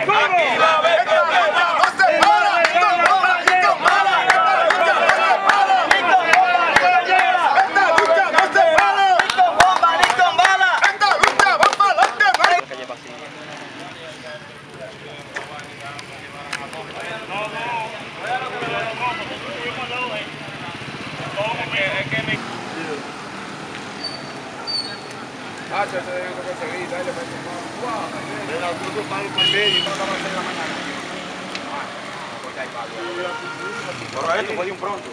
Aquí va a haber Esta lucha no tudo para el medio y no da a las Vai, de la mañana. Por ahí, Pablo. tu pode ir pronto.